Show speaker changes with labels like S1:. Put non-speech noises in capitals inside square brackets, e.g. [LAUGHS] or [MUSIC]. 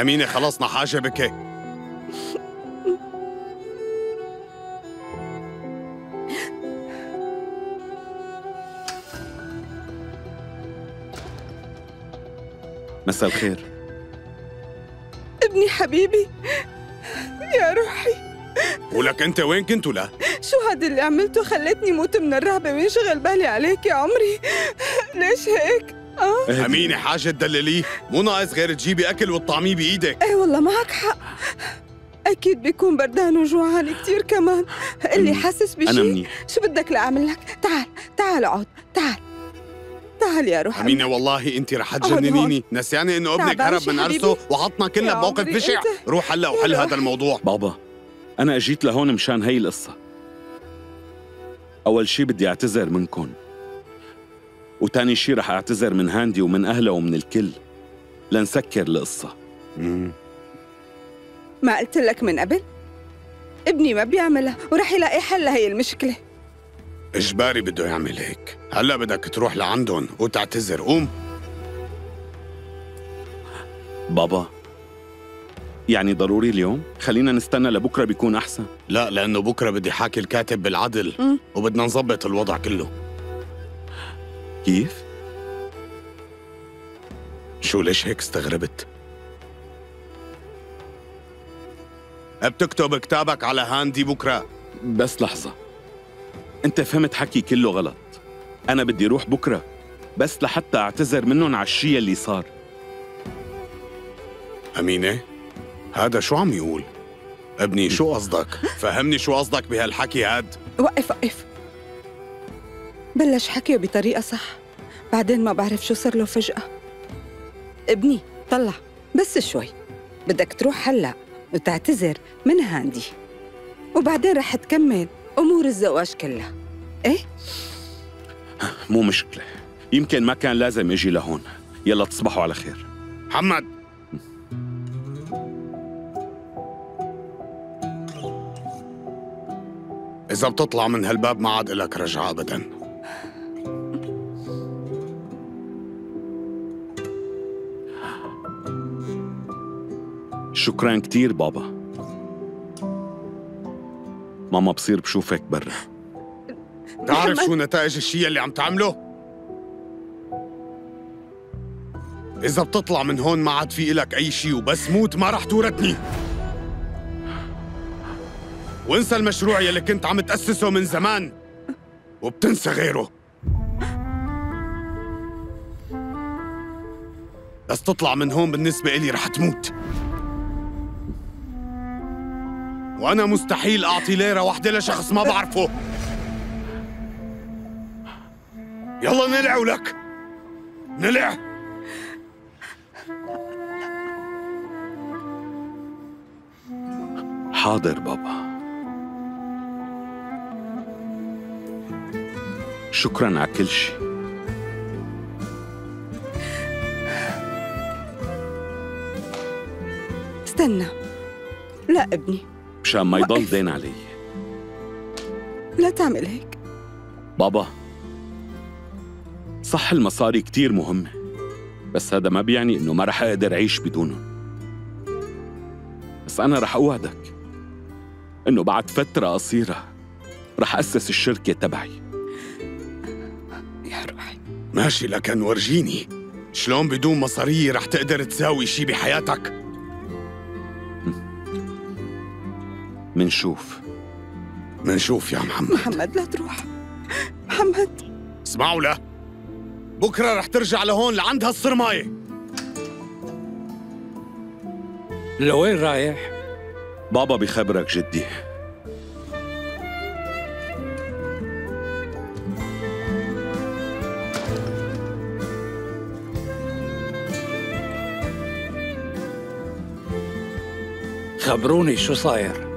S1: أمينة خلصنا حاجة بك.
S2: مساء الخير.
S3: ابني حبيبي يا روحي.
S1: ولك أنت وين كنت ولا؟
S3: شو هاد اللي عملته خلتني موت من الرهبة؟ وينشغل بالي عليك يا عمري؟ ليش هيك؟ آه.
S2: اهدي.
S1: أمينة حاجة تدلليه مو ناقص غير تجيبي أكل وتطعميه بإيدك.
S3: إيه والله معك حق. أكيد بيكون بردان وجوعان كتير كمان. اللي حاسس
S2: أنا
S3: بشي
S2: منيح.
S3: شو بدك لأعمل لك؟ تعال تعال اقعد تعال. تعال يا روحي.
S1: أمينة والله أنت رح. تجننيني. نسياني إنه ابنك هرب من؟ عرسه وحطنا كلنا بموقف بشع روح هلا وحل. هذا الموضوع.
S2: بابا أنا أجيت لهون مشان هي القصة. أول شي بدي أعتذر منكم وتاني شي رح أعتذر من هاندي ومن أهلها ومن الكل. لنسكر القصة.
S3: ما قلت لك من قبل؟ ابني ما بيعملها ورح يلاقي حل لهي المشكلة.
S1: إجباري بده يعمل هيك. هلا بدك تروح لعندهم وتعتذر. قوم.
S2: بابا يعني ضروري اليوم؟ خلينا نستنى لبكرة بيكون أحسن.
S1: لا لأنه بكرة بدي حاكي الكاتب بالعدل.
S3: مم.
S1: وبدنا نظبط الوضع كله.
S2: كيف؟
S1: شو ليش هيك استغربت؟ بتكتب كتابك على هاندي بكرة
S2: بس لحظة أنت فهمت حكي كله غلط أنا بدي روح بكرة بس لحتى أعتذر منهم على الشي اللي صار
S1: أمينة هذا شو عم يقول؟ ابني شو قصدك؟ [LAUGHS] فهمني شو قصدك بهالحكي هاد
S3: وقف وقف بلش حكيه بطريقة صح. بعدين ما بعرف شو صار له فجأة. ابني طلع. بس شوي. بدك تروح هلأ وتعتذر من هاندي. وبعدين رح تكمل أمور الزواج كلها. إيه؟
S2: مو مشكلة. يمكن ما كان لازم أجي لهون. يلا تصبحوا على خير.
S1: محمد! إذا بتطلع من هالباب ما عاد إلك رجعة أبداً.
S2: شكرا كتير بابا ماما بصير بشوفك برا
S1: تعرف
S3: محمد. [LAUGHS]
S1: شو نتائج الشيء اللي عم تعمله؟ إذا بتطلع من هون ما عاد في إلك أي شيء وبس موت ما رح تورثني وانسى المشروع يلي كنت عم تأسسه من زمان وبتنسى غيره بس تطلع من هون بالنسبة إلي رح تموت وأنا مستحيل أعطي ليرة واحدة لشخص ما بعرفه. يلا نلع ولك. نلع.
S2: حاضر بابا. شكرا على كل شي
S3: استنى. لا ابني.
S2: مشان ما يضل. دين علي.
S3: لا تعمل هيك.
S2: بابا صح المصاري كتير مهمة بس هذا ما بيعني إنه ما رح أقدر أعيش بدونهم. بس أنا رح أوعدك إنه بعد فترة قصيرة رح أسس الشركة تبعي.
S3: يا روحي.
S1: ماشي لكن ورجيني. شلون بدون مصارية رح تقدر تساوي شي بحياتك؟
S2: منشوف.
S1: منشوف يا محمد.
S3: محمد لا تروح. محمد.
S1: اسمعوا له. بكرة رح ترجع لهون لعند هالصرماية.
S4: لوين رايح؟
S2: بابا بخبرك جدي.
S4: خبروني شو صاير.